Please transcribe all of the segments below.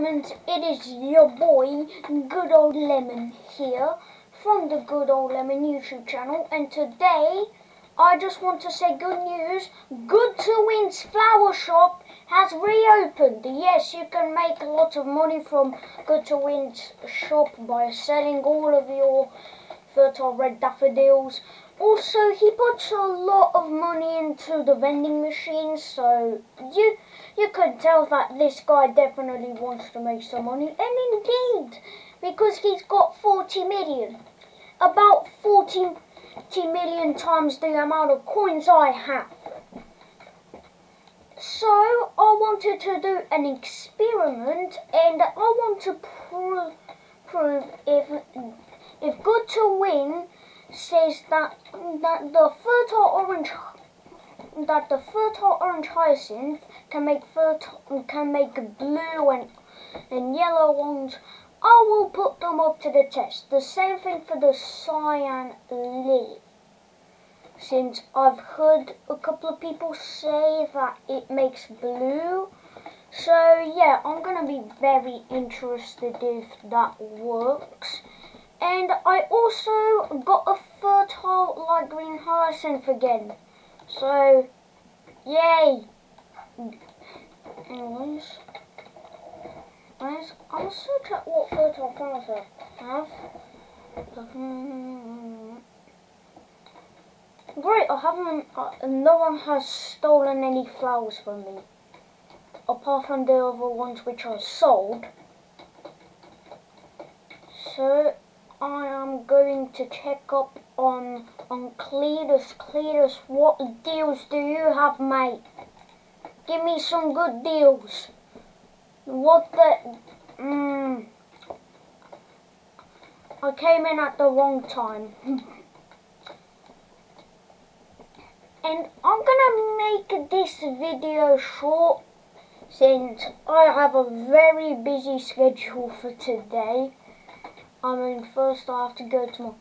Lemons, it is your boy, Good Old Lemon here from the Good Old Lemon YouTube channel and today I just want to say good news, Good2Wiin's flower shop has reopened. Yes, you can make a lot of money from Good2Wiin's shop by selling all of your fertile red daffodils. Also, he puts a lot of money into the vending machines, so you you could tell that this guy definitely wants to make some money. And indeed, because he's got 40 million, about 40 million times the amount of coins I have. So I wanted to do an experiment, and I want to prove prove if if Good2Wiin says that that the fertile orange that the fertile orange hyacinth can make fertile can make blue and and yellow ones. I will put them up to the test. The same thing for the cyan lily. Since I've heard a couple of people say that it makes blue. So yeah, I'm gonna be very interested if that works. And I also got a fertile light green hyacinth again. So, yay! Anyways, guys, I'll search at what fertile flowers I have. Great, I haven't, uh, no one has stolen any flowers from me. Apart from the other ones which I sold. So, I am going to check up on on Cletus. Cletus, what deals do you have, mate? Give me some good deals. What the? Mm, I came in at the wrong time. and I'm gonna make this video short since I have a very busy schedule for today. I mean, first I have to go to my,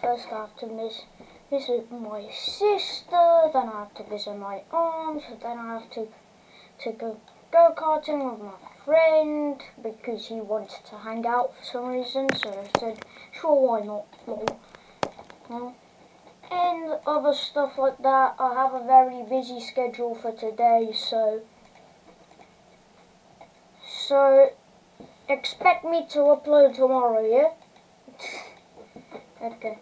first I have to miss, visit my sister, then I have to visit my aunt, then I have to, to go go-karting with my friend, because he wants to hang out for some reason, so I said, sure, why not, well, and other stuff like that. I have a very busy schedule for today, so, so, expect me to upload tomorrow, yeah? okay.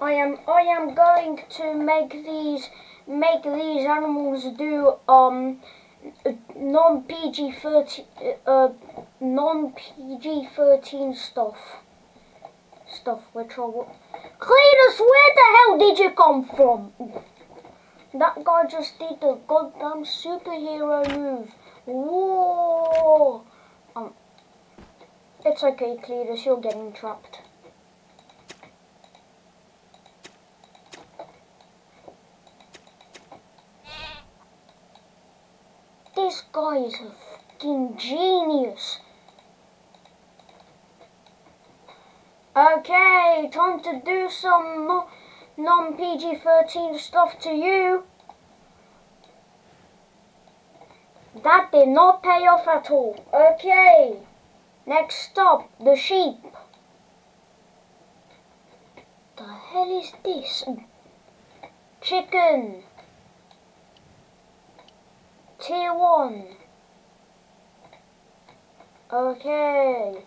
I am I am going to make these make these animals do um non PG thirteen uh non PG thirteen stuff stuff which I will Cletus, where the hell did you come from? That guy just did the goddamn superhero move. Whoa! It's okay, Cletus, you're getting trapped. This guy is a fucking genius. Okay, time to do some non-PG-13 stuff to you. That did not pay off at all. Okay. Next stop, the sheep. The hell is this? Chicken. Tier 1. Okay.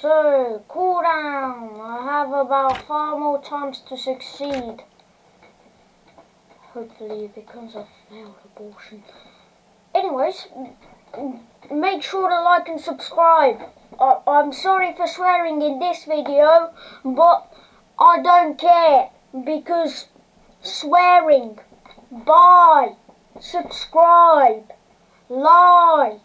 So, cool down. I have about five more times to succeed. Hopefully it becomes a failed abortion. Anyways, make sure to like and subscribe. I, I'm sorry for swearing in this video, but I don't care because swearing, bye, subscribe, like,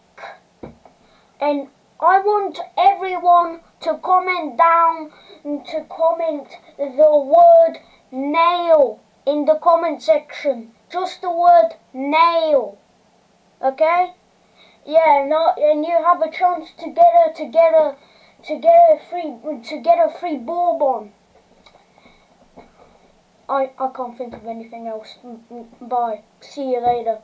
and I want everyone to comment down to comment the word nail in the comment section. Just the word nail. Okay? Yeah, no, and you have a chance to get a to get a to get a free to get a free bourbon. I I can't think of anything else. Bye. See you later.